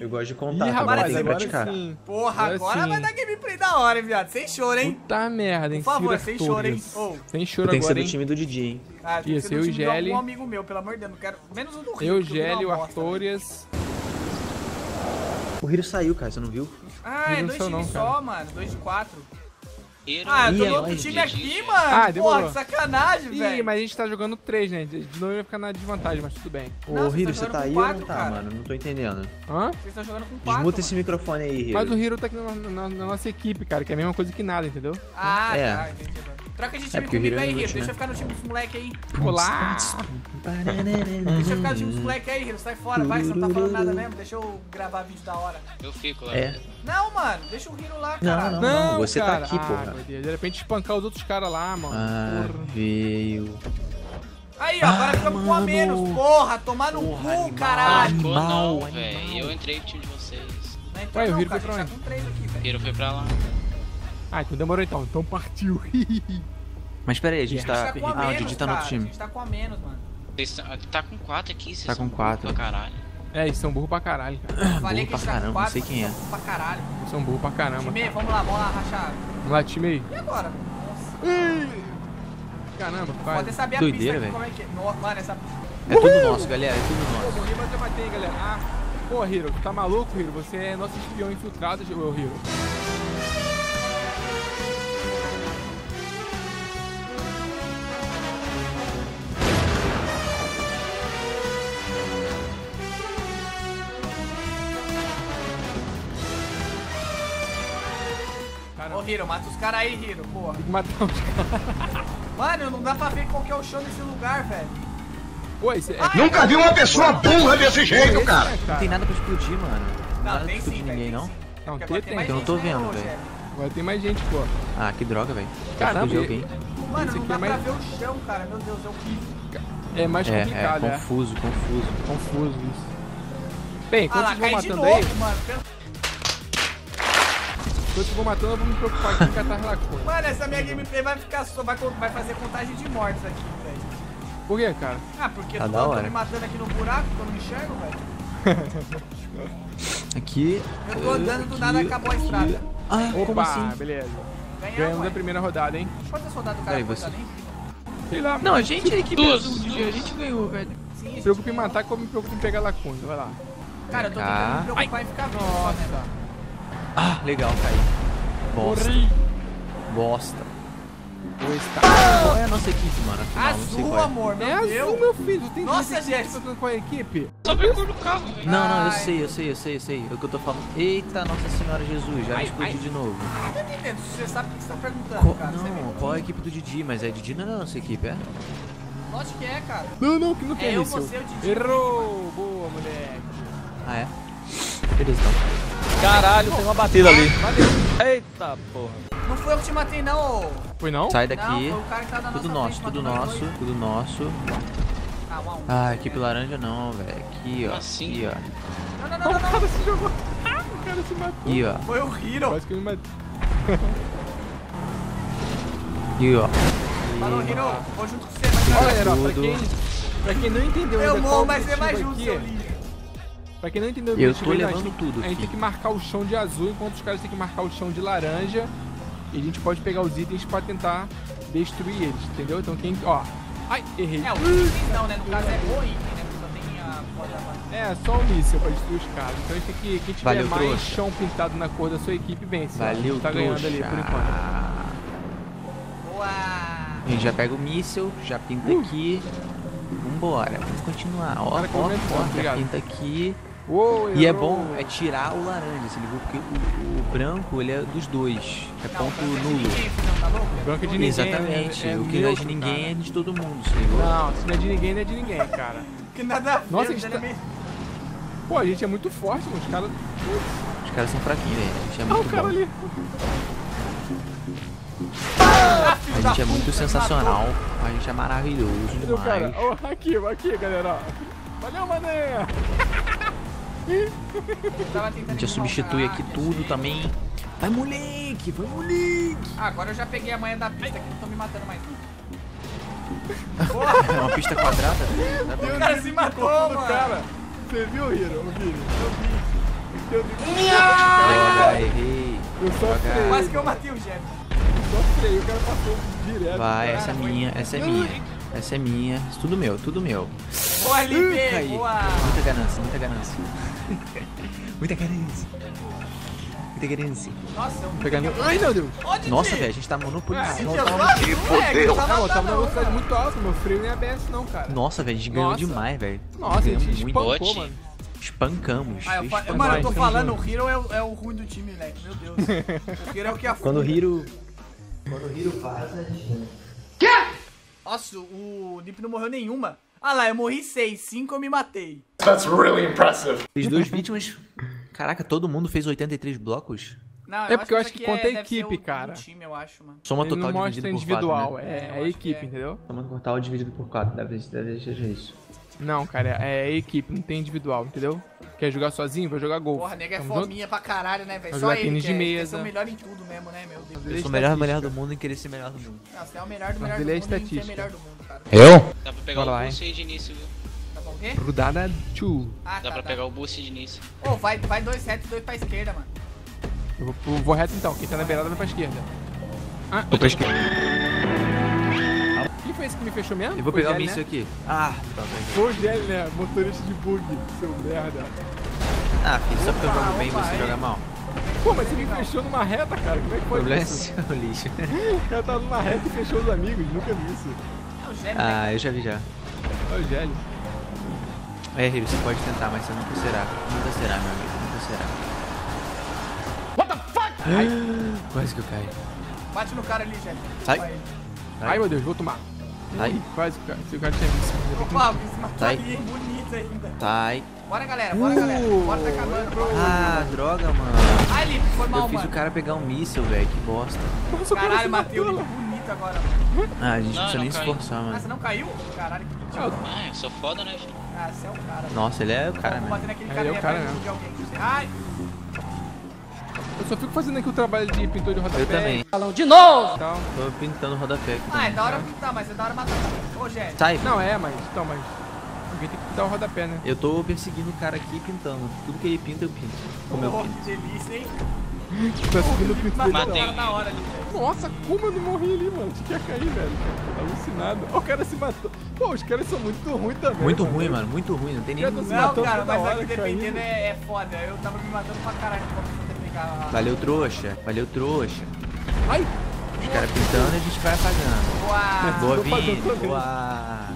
Eu gosto de contar, Ih, agora rapaz, agora praticar. sim. Porra, Agora agora sim. vai dar gameplay da hora, hein, viado? Sem choro, hein? Puta merda, hein? Por favor, sem choro, hein? Ô. Sem choro Tem que ser agora, do hein? time do Didi, hein? Ah, tem que ser do eu, time de Gelli. algum amigo meu, pelo amor de Deus. Não quero... Menos o do Rio. Eu, o é Gélio, uma bosta, velho. Arturias. O Hiro saiu, cara, você não viu? Ah, é Não dois times só, cara. mano. Dois de quatro. Ah, eu Ih, tô é no outro nóis, time aqui, mano. Ah, demorou. que sacanagem, Ih, velho. mas a gente tá jogando três, né? De novo vai ficar na desvantagem, mas tudo bem. Ô, Hiro, você tá aí ou não tá, cara. mano? Não tô entendendo. Hã? Vocês estão jogando com quatro, Desmuta mano. esse microfone aí, Hiro. Mas o Hiro tá aqui na, na- na nossa equipe, cara, que é a mesma coisa que nada, entendeu? Ah, É. tá, entendi. Agora. Troca de É time o comigo é aí, Hiro. Deixa né? eu ficar no time dos moleque aí. Olá! Deixa eu ficar no time dos moleque aí, Hiro. Sai fora, vai. Você não tá falando nada mesmo. Deixa eu gravar vídeo da hora. eu fico lá. É. Não, mano. Deixa o Hiro lá, Não, cara. não. você tá cara. aqui, ah, porra. Deus, de repente espancar os outros caras lá, mano. Ah, Porra. veio. Aí, ó. Agora Ah, ficamos com a mano. menos. Porra, tomar no Porra, cu, animal. caralho. Animal, não, velho. Eu entrei pro time de vocês. Não entrou Ué, o não, Hiro cara. foi A pra gente tá com três aqui, velho. Hiro foi pra lá. Ah, então demorou então. Então partiu. Mas pera aí, a gente A gente tá... tá a Ah, o Didi tá no outro A time. gente tá com a menos, mano. Tá- tá com quatro aqui, vocês Tá são com quatro. burro Pra caralho. é, eles são burro pra caralho, cara. Falei burro a pra tá com caramba, quatro, não sei quem é. mas Pra caralho. Eles são burro pra caramba. Time, vamos lá, vamos lá, rachar. Vamos lá, time aí. E agora? Nossa. Caramba, Pode quase. saber a Doideira, pista aqui, velho. como é que é. No- Mano, essa... É tudo nosso, galera, é tudo Pô, nosso. morri, mas eu matei, galera. Ah, pô, Hiro, tu tá maluco, Hiro? Você é nosso espião infiltrado, ô Hiro. Hiro, mata os caras aí, Hiro, porra. tem que matar os caras. Mano, não dá pra ver qual que é o chão desse lugar, velho. Pô, esse é. Ai, Nunca vi uma pessoa burra desse jeito, cara. Não tem nada pra explodir, mano. Não, Nada tem pra explodir sim, ninguém, tem não? sim. Não, agora tem, mais eu não tô né, vendo, velho. Agora tem mais gente, pô. Ah, que droga, velho. Caramba, alguém. Mano, não dá é mais- pra ver o chão, cara. Meu Deus, é horrível. É mais É, complicado, é, é. confuso, confuso. Confuso isso. Bem, Ah enquanto lá, vocês vão matando novo, aí, mano. Enquanto vocês vão matando, eu vou me preocupar aqui em catar lacuna. Mano, essa minha gameplay vai ficar só. Vai, vai fazer contagem de mortes aqui, velho. Por quê, cara? Ah, porque Tá tá tô me matando aqui no buraco, que eu não me enxergo, velho. Aqui... Eu tô andando do nada, acabou a estrada. Ah, como Opa, assim? beleza. Ganhamos, Ganhamos a primeira rodada, hein? Quantas rodadas o cara Peraí, você- ali? Sei lá, Não, a gente é equipe Duas. azul, Didi, a gente ganhou, velho. Sim, me preocupa em matar como me preocupa em pegar lacuna. Vai lá. Cara, eu tô tentando me preocupar em ficar vivo, só, né? Ah, legal, caí. Bosta. Morri. Bosta. Dois, tá. Qual é a nossa equipe, mano? Afinal, Azul, é. amor, meu É azul, Deus. meu filho. Tem Nossa, gente. tá com a equipe? Só cor do carro, velho. Não, não, eu sei, eu sei, eu sei, eu sei. É o que eu tô falando. Eita, Nossa Senhora Jesus, já me Ai, explodi ai. de novo. Não tô entendendo, você sabe o que você tá perguntando, Co- cara. Não, qual é a equipe do Didi? Mas é Didi não é da nossa equipe, é? Lógico que é, cara. Não, não, que não tem É eu, isso. você, o Didi. Errou. Boa, moleque. Ah, é? Beleza, então. Caralho, tem uma batida ali. Valeu. Eita porra. Não foi eu que te matei, não, ô. Foi não? Sai Não, daqui. foi o cara que tá na Tudo nossa nosso, frente, tudo matou nosso, tudo nosso. Ah, um um. Ah, equipe laranja não, velho. Aqui, ó. Assim? Aqui, ó. Não, não, não, O não, não. cara se jogou. Ah, o cara se matou. Aqui, ó. Foi o Hiro. Quase que eu me matei. Aqui, ó. Falou, Hiro. Vou junto com você, mas Olha, ó, pra quem, pra quem não entendeu Eu ainda vou, qual o mas você vai objetivo junto, aqui, seu lixo. Pra quem não entendeu o Eu tô a gente- tudo, A gente tem que marcar o chão de azul, enquanto os caras têm que marcar o chão de laranja. E a gente pode pegar os itens pra tentar destruir eles, entendeu? Então quem. Ó. Ai, errei. É, o item não, né? No caso é o item, né? Porque só tem a foda da É, só um míssil pra destruir os caras. Então a gente tem que. Quem tiver Valeu, mais trouxa. chão pintado na cor da sua equipe vence. Valeu, Tá ganhando trouxa. ali por enquanto. Boa! A gente já pega o míssil, já pinta aqui. Vambora, vamos continuar. Ó, Cara, ó, ó, obrigado. pinta aqui. Uou, E é bom é tirar o laranja, se ligou? Porque o, o branco, ele é dos dois. É Não, ponto é nulo. tá louco? Branco é de ninguém. Exatamente. é- é o que não é de ninguém cara. é de todo mundo, se ligou? Não, se não é de ninguém, não é de ninguém, cara. Que nada a Nossa, a gente é tá- meio- Pô, a gente é muito forte, mano. Os caras. Os caras são fraquinhos, velho. A gente é Ah, o muito cara bom. ali. A gente é muito sensacional. A gente é maravilhoso cara? demais. Ó, aqui, aqui, galera. ó. Valeu, mané. A gente já substitui aqui tudo também. Vai moleque, vai moleque. Ah, agora eu já peguei a manha da pista aqui, não tô me matando mais. É uma pista quadrada? Pra- O cara se matou, mano. cara. Você viu, Hiro? O Hiro? Droga, errei. Eu só freio, Quase que eu matei o Jeff. só freio, o cara passou direto. Vai, Cara, essa é foi- minha, essa é minha. Essa é minha. Tudo meu, tudo meu. Boa, Caí. boa. Muita ganância, muita ganância. muita ganância. Muita ganância. Nossa, eu Pegando... Ai, meu Deus. Onde Nossa, velho, a gente tá monopolizando. Que é, fodeu. que eu tava Não, eu tava numa velocidade muito alta, meu freio nem é ABS não, cara. Nossa, velho, a gente ganhou demais, velho. Nossa, a gente muito. espancou, mano. Espancamos. Ah, eu fa- espancamos. Mano, eu tô falando, o Hero é o, é o ruim do time, moleque. Meu Deus. O Hero é o que afunda. Quando o Hiro. Quando o Hiro faz, a gente. Nossa, o Nip não morreu nenhuma. Ah lá, eu morri seis, cinco eu me matei. Fiz duas vítimas. Caraca, todo mundo fez 83 blocos? Não, É porque eu acho que aqui conta a deve ser equipe, o- cara. do time, eu acho, mano. Soma Ele total não mostra dividido por individual, 4, né? é, É, é equipe, que é. entendeu? Soma total dividido por 4, deve, deve ser isso. Não, cara, é equipe, não tem individual, entendeu? Quer jogar sozinho, vai jogar gol. Porra, nega é junto? fominha pra caralho, né, velho? Só jogar ele tênis que de é, mesa. Eles são melhor em tudo mesmo, né, meu Deus. É Eu sou o melhor, melhor do mundo em querer ser melhor do mundo. Não, você é o melhor do melhor do ele é mundo você é melhor do mundo, cara. Dá pra pegar Bora o lá, aí de início, viu? Tá bom o quê? Grudada 2. Ah, Dá tá, pra tá. pegar o boost de início. Ô, vai, vai dois retos e dois pra esquerda, mano. Eu vou, eu vou reto então, quem tá na beirada vai pra esquerda. Ah, Vou pra esquerda. Foi esse que me fechou mesmo? Eu vou pegar o Gelli, míssil né? aqui. Ah. Foi o Gelli, né? Motorista de bug, seu merda. Ah, filho, só porque eu jogo bem opa, você joga mal. Pô, mas você me fechou numa reta, cara. Como é que O foi problema é isso? seu, lixo. O cara tava numa reta e fechou os amigos, nunca vi isso. É né? Ah, eu já vi já. Olha o Gelli. É, Hiro, você pode tentar, mas você nunca será. Nunca será, meu amigo. Nunca será. What the fuck? Quase que eu caí. Bate no cara ali, Gêmeo. Sai. Sai. Ai, meu Deus, vou tomar. Sai. Ih, Quase, cara. Se o cara tinha visto. Opa, você matou Sai. ali, bonito ainda. Sai. Bora, galera, bora, galera. Bora, tá acabando. Ah, droga, mano. Ai, Lipe, foi mal, Eu fiz mano. o cara pegar um míssil, velho. Que bosta. Nossa, o cara Caralho, se matei o matou, Lipe bonito agora. Ah, a gente Não, precisa não nem se caiu. esforçar, Ah, mano. você não caiu? Caralho, que Ah, idiota. Ah, eu sou foda, né, filho? Ah, você é o cara. Nossa, ele é o cara, né? É, ele é o ali cara alguém. Ai, Eu só fico fazendo aqui o trabalho de pintor de rodapé. Eu também. e Tal. Tô pintando o rodapé aqui. ah, é da hora pintar, mas é da hora matar. Ô, Gé. Sai. Não, é, mas. Então, mas. Alguém tem que pintar o rodapé, né? Eu tô perseguindo o cara aqui pintando. Tudo que ele pinta, eu pinto. Como eu Oh, pinto. que delícia, hein? Tá seguindo o pinto Matou dele. na hora ali, velho. Nossa, como eu não morri ali, mano? Tinha que ia cair, velho. Alucinado. Ó, O cara se matou. Pô, os caras são muito ruins também. Muito ruim, mano. Muito ruim. Não tem nem. Se Não, cara, mas hora, aqui dependendo é, é foda. Eu tava me matando pra caralho Valeu, trouxa. Valeu, trouxa. Ai, Os caras pintando e a gente vai apagando. Boa! Boa, também. Boa.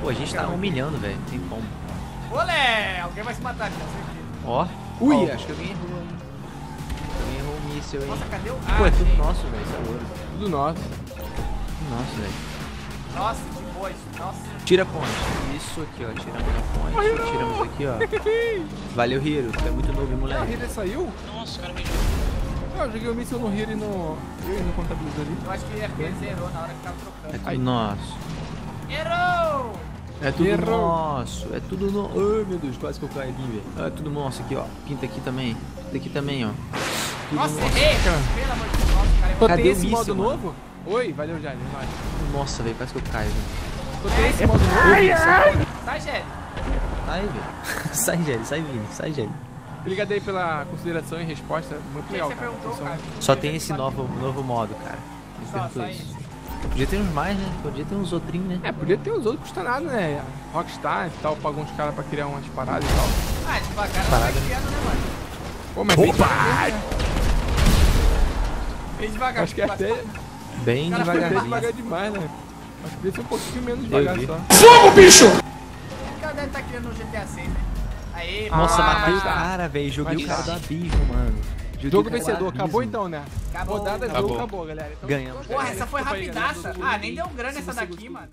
Pô, a gente tá humilhando, velho. Tem como. Olé! Alguém vai se matar, certeza. Ó. Ui. Ó, acho que alguém errou, hein. Alguém errou o míssil, hein. Nossa, cadê o... Pô, Ah, é tudo achei. nosso, velho. Isso é ouro. tudo nosso. Tudo nosso, velho. Nossa, Tira a ponte. Isso aqui, ó. Tiramos a ponte. Tiramos aqui, ó. Valeu, Hiro. Tu é muito novo, Ah, o moleque. Hiro saiu? Nossa, o cara me jogou. Ah, eu joguei o míssil no Hiro e no. Eu não contabilizo ali. Eu acho que é ele zerou na hora que tava É trocando. tudo nosso. Errou! É tudo Errou. nosso. É tudo nosso. Ai, meu Deus. Quase que eu caí ali, velho. É tudo nosso aqui, ó. Pinta aqui também. Pinta aqui também, ó. Tudo Nossa, nosso. errei! Cara. Pelo amor de Deus, nossa, cara. Cadê esse míssil, modo mano? novo? Oi, valeu, Jair. é. Nossa, velho. Quase que eu caio, velho. Tem esse modo novo? Sai, Gé. Sai, velho. sai, Gelli. Sai, Vini. Sai, Gelli. Obrigado aí pela consideração e resposta. Muito legal, cara. cara? Só tem esse novo, novo modo, cara. Me perguntou isso. Podia ter uns mais, né? Podia ter uns outrinhos, né? É, podia ter os outros, custa nada, né? Rockstar e tal, pagou uns caras pra criar umas paradas e tal. Ah, devagar ela Parada. vai criando, né, mano? Pô, mas bem devagar, né? Bem devagar. Acho que é até, Bem até devagarinho. devagar demais, né? Acho que podia ser um pouquinho menos devagar só. O cara deve estar criando no GTA 6, né? Aê, Nossa, Ah, matei o cara, velho. Joguei o cara do tá. abismo, mano. Joguei Jogo vencedor, acabou então, né? Acabou. Rodada, jogo, Acabou. acabou, galera. Então, Ganhamos. Porra, essa foi rapidaça. Ah, nem deu grana essa 5 daqui, mano.